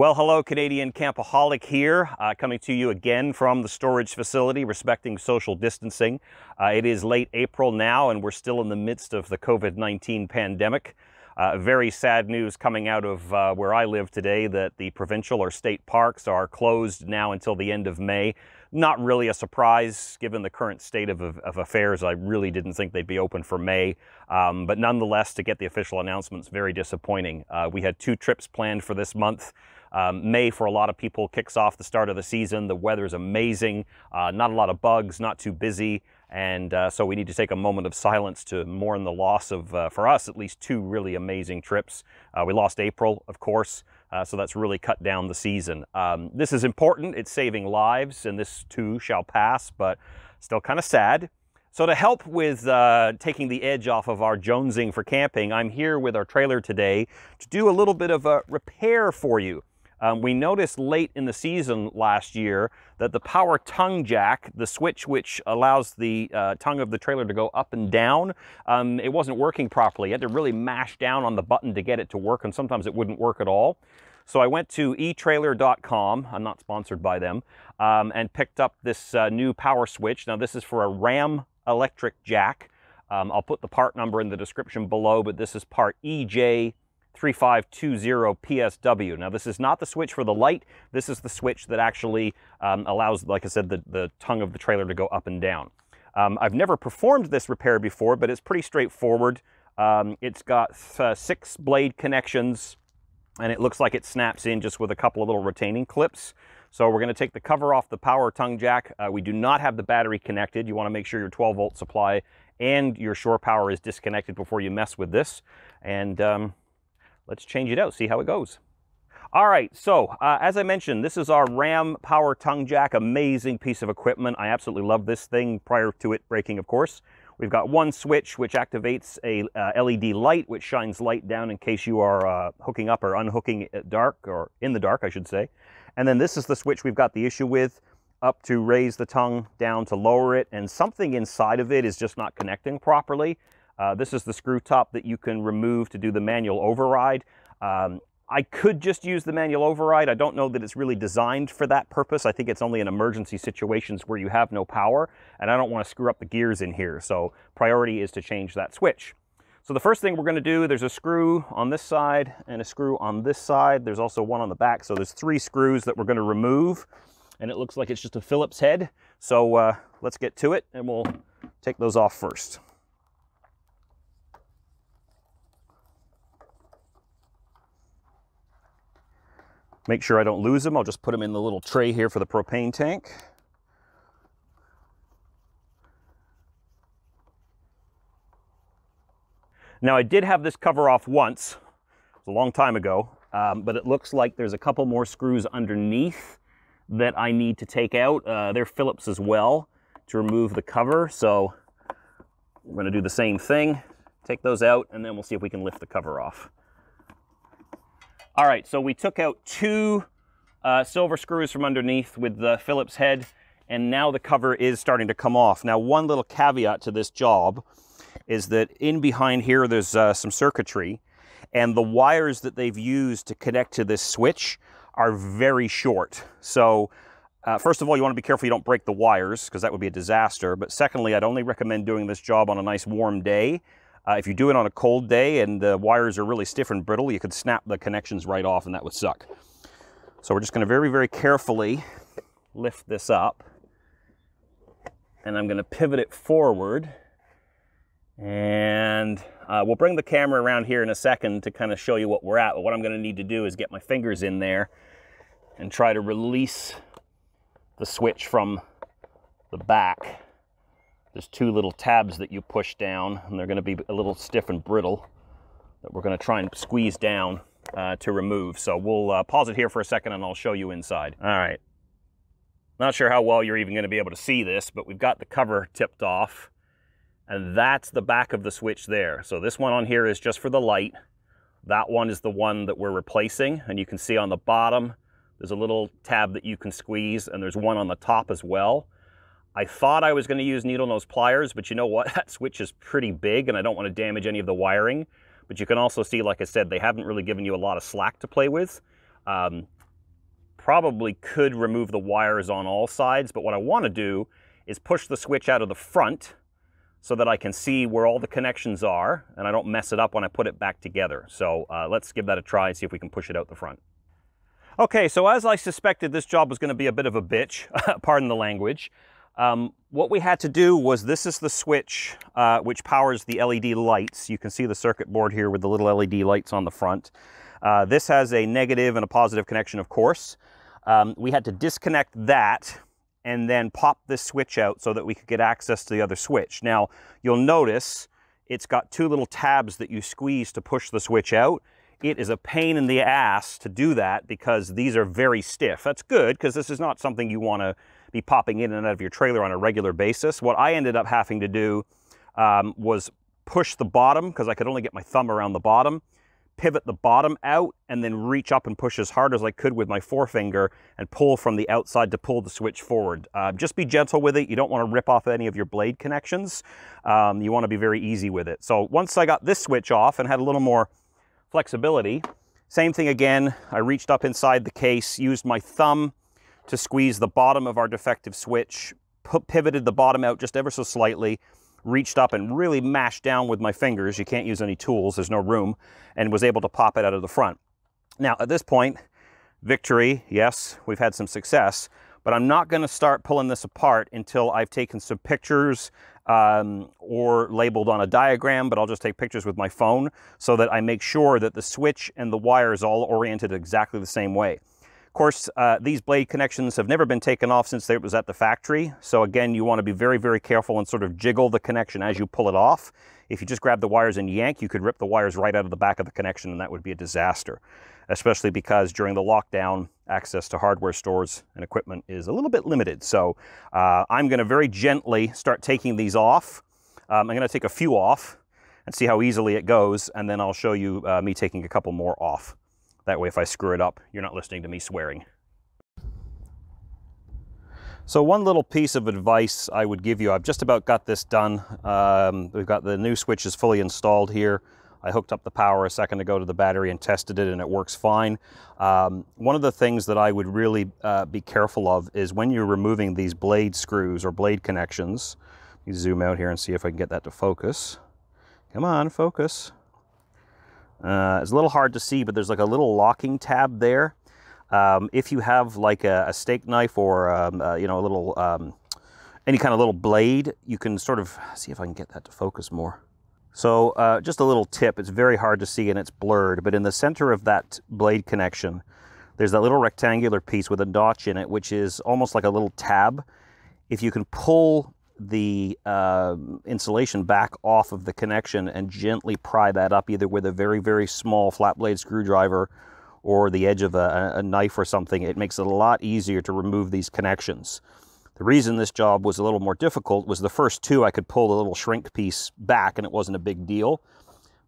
Well, hello, Canadian Campaholic here, uh, coming to you again from the storage facility, respecting social distancing. Uh, it is late April now, and we're still in the midst of the COVID 19 pandemic. Uh, very sad news coming out of uh, where I live today that the provincial or state parks are closed now until the end of May. Not really a surprise given the current state of, of affairs. I really didn't think they'd be open for May. Um, but nonetheless, to get the official announcements, very disappointing. Uh, we had two trips planned for this month. Um, May, for a lot of people, kicks off the start of the season. The weather is amazing, uh, not a lot of bugs, not too busy. And uh, so we need to take a moment of silence to mourn the loss of, uh, for us, at least two really amazing trips. Uh, we lost April, of course, uh, so that's really cut down the season. Um, this is important. It's saving lives, and this too shall pass, but still kind of sad. So to help with uh, taking the edge off of our jonesing for camping, I'm here with our trailer today to do a little bit of a repair for you. Um, we noticed late in the season last year that the power tongue jack, the switch which allows the uh, tongue of the trailer to go up and down, um, it wasn't working properly. You had to really mash down on the button to get it to work, and sometimes it wouldn't work at all. So I went to etrailer.com, I'm not sponsored by them, um, and picked up this uh, new power switch. Now this is for a Ram electric jack. Um, I'll put the part number in the description below, but this is part EJ 3520 PSW. Now this is not the switch for the light, this is the switch that actually um, allows, like I said, the, the tongue of the trailer to go up and down. Um, I've never performed this repair before, but it's pretty straightforward. Um, it's got uh, six blade connections, and it looks like it snaps in just with a couple of little retaining clips. So we're going to take the cover off the power tongue jack. Uh, we do not have the battery connected. You want to make sure your 12 volt supply and your shore power is disconnected before you mess with this. And um, let's change it out, see how it goes. All right, so uh, as I mentioned, this is our Ram Power Tongue Jack, amazing piece of equipment. I absolutely love this thing prior to it breaking, of course. We've got one switch which activates a uh, LED light, which shines light down in case you are uh, hooking up or unhooking it dark, or in the dark, I should say. And then this is the switch we've got the issue with, up to raise the tongue, down to lower it, and something inside of it is just not connecting properly. Uh, this is the screw top that you can remove to do the manual override. Um, I could just use the manual override. I don't know that it's really designed for that purpose. I think it's only in emergency situations where you have no power, and I don't want to screw up the gears in here. So priority is to change that switch. So the first thing we're going to do, there's a screw on this side and a screw on this side. There's also one on the back. So there's three screws that we're going to remove, and it looks like it's just a Phillips head. So uh, let's get to it, and we'll take those off first. Make sure I don't lose them. I'll just put them in the little tray here for the propane tank. Now I did have this cover off once, a long time ago, um, but it looks like there's a couple more screws underneath that I need to take out. Uh, they're Phillips as well to remove the cover. So we're gonna do the same thing, take those out, and then we'll see if we can lift the cover off. All right, so we took out two uh, silver screws from underneath with the Phillips head, and now the cover is starting to come off. Now, one little caveat to this job is that in behind here, there's uh, some circuitry, and the wires that they've used to connect to this switch are very short. So uh, first of all, you want to be careful you don't break the wires because that would be a disaster. But secondly, I'd only recommend doing this job on a nice warm day uh, if you do it on a cold day and the wires are really stiff and brittle, you could snap the connections right off and that would suck. So we're just going to very, very carefully lift this up. And I'm going to pivot it forward. And uh, we'll bring the camera around here in a second to kind of show you what we're at. But what I'm going to need to do is get my fingers in there and try to release the switch from the back there's two little tabs that you push down, and they're going to be a little stiff and brittle that we're going to try and squeeze down uh, to remove. So we'll uh, pause it here for a second, and I'll show you inside. All right. Not sure how well you're even going to be able to see this, but we've got the cover tipped off, and that's the back of the switch there. So this one on here is just for the light. That one is the one that we're replacing, and you can see on the bottom, there's a little tab that you can squeeze, and there's one on the top as well. I thought I was going to use needle nose pliers, but you know what? That switch is pretty big and I don't want to damage any of the wiring. But you can also see, like I said, they haven't really given you a lot of slack to play with. Um, probably could remove the wires on all sides, but what I want to do is push the switch out of the front so that I can see where all the connections are and I don't mess it up when I put it back together. So uh, let's give that a try and see if we can push it out the front. Okay, so as I suspected, this job was going to be a bit of a bitch, pardon the language. Um, what we had to do was, this is the switch uh, which powers the LED lights. You can see the circuit board here with the little LED lights on the front. Uh, this has a negative and a positive connection, of course. Um, we had to disconnect that and then pop this switch out so that we could get access to the other switch. Now, you'll notice it's got two little tabs that you squeeze to push the switch out. It is a pain in the ass to do that because these are very stiff. That's good because this is not something you want to be popping in and out of your trailer on a regular basis. What I ended up having to do um, was push the bottom because I could only get my thumb around the bottom pivot the bottom out and then reach up and push as hard as I could with my forefinger and pull from the outside to pull the switch forward. Uh, just be gentle with it. You don't want to rip off any of your blade connections. Um, you want to be very easy with it. So once I got this switch off and had a little more flexibility, same thing again. I reached up inside the case, used my thumb to squeeze the bottom of our defective switch, pivoted the bottom out just ever so slightly, reached up and really mashed down with my fingers. You can't use any tools, there's no room, and was able to pop it out of the front. Now, at this point, victory, yes, we've had some success, but I'm not going to start pulling this apart until I've taken some pictures um, or labeled on a diagram, but I'll just take pictures with my phone so that I make sure that the switch and the wire is all oriented exactly the same way. Of course, uh, these blade connections have never been taken off since it was at the factory. So again, you want to be very, very careful and sort of jiggle the connection as you pull it off. If you just grab the wires and yank, you could rip the wires right out of the back of the connection and that would be a disaster, especially because during the lockdown, access to hardware stores and equipment is a little bit limited. So uh, I'm going to very gently start taking these off. Um, I'm going to take a few off and see how easily it goes, and then I'll show you uh, me taking a couple more off. That way if I screw it up, you're not listening to me swearing. So one little piece of advice I would give you, I've just about got this done. Um, we've got the new switches fully installed here. I hooked up the power a second ago to the battery and tested it and it works fine. Um, one of the things that I would really uh, be careful of is when you're removing these blade screws or blade connections, you zoom out here and see if I can get that to focus. Come on, focus. Uh, it's a little hard to see, but there's like a little locking tab there. Um, if you have like a, a steak knife or um, uh, you know a little um, any kind of little blade, you can sort of see if I can get that to focus more. So uh, just a little tip, it's very hard to see and it's blurred, but in the center of that blade connection, there's that little rectangular piece with a notch in it, which is almost like a little tab. If you can pull the uh, insulation back off of the connection and gently pry that up either with a very, very small flat blade screwdriver or the edge of a, a, knife or something. It makes it a lot easier to remove these connections. The reason this job was a little more difficult was the first two I could pull the little shrink piece back and it wasn't a big deal.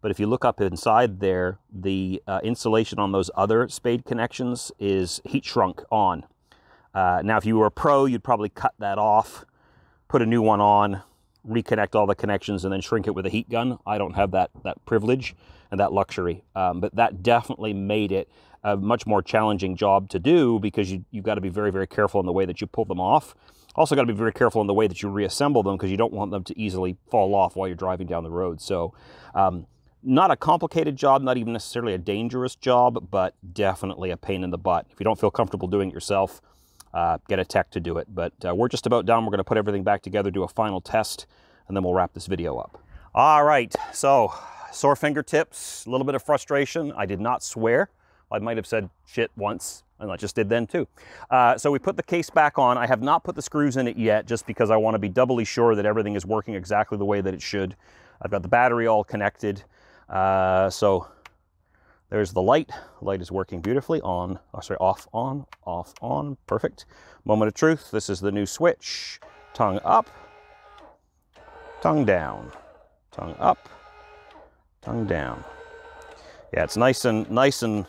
But if you look up inside there, the uh, insulation on those other spade connections is heat shrunk on. Uh, now, if you were a pro, you'd probably cut that off put a new one on, reconnect all the connections, and then shrink it with a heat gun. I don't have that, that privilege and that luxury, um, but that definitely made it a much more challenging job to do because you, you've got to be very, very careful in the way that you pull them off. Also got to be very careful in the way that you reassemble them because you don't want them to easily fall off while you're driving down the road. So um, not a complicated job, not even necessarily a dangerous job, but definitely a pain in the butt. If you don't feel comfortable doing it yourself, uh, get a tech to do it. But uh, we're just about done. We're going to put everything back together, do a final test, and then we'll wrap this video up. All right, so sore fingertips, a little bit of frustration. I did not swear. I might have said shit once, and I just did then too. Uh, so we put the case back on. I have not put the screws in it yet, just because I want to be doubly sure that everything is working exactly the way that it should. I've got the battery all connected. Uh, so there's the light. light is working beautifully on, oh, sorry, off, on, off, on, perfect. Moment of truth, this is the new switch. Tongue up, tongue down, tongue up, tongue down. Yeah, it's nice and nice and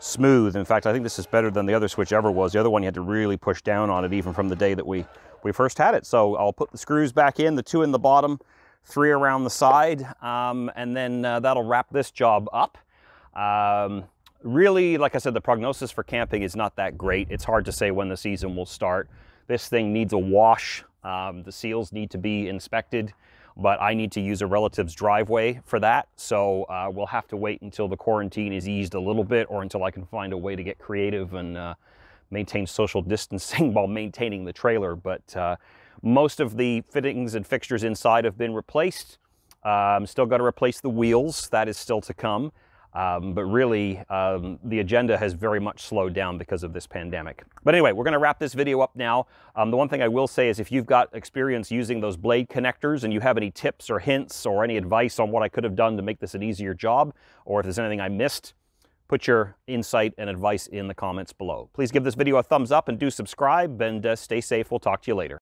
smooth. In fact, I think this is better than the other switch ever was. The other one you had to really push down on it even from the day that we, we first had it. So I'll put the screws back in, the two in the bottom, three around the side, um, and then uh, that'll wrap this job up. Um, really, like I said, the prognosis for camping is not that great. It's hard to say when the season will start. This thing needs a wash. Um, the seals need to be inspected, but I need to use a relative's driveway for that. So uh, we'll have to wait until the quarantine is eased a little bit or until I can find a way to get creative and uh, maintain social distancing while maintaining the trailer. But uh, most of the fittings and fixtures inside have been replaced. Um, still got to replace the wheels. That is still to come. Um, but really, um, the agenda has very much slowed down because of this pandemic. But anyway, we're going to wrap this video up now. Um, the one thing I will say is if you've got experience using those blade connectors and you have any tips or hints or any advice on what I could have done to make this an easier job, or if there's anything I missed, put your insight and advice in the comments below. Please give this video a thumbs up and do subscribe and uh, stay safe. We'll talk to you later.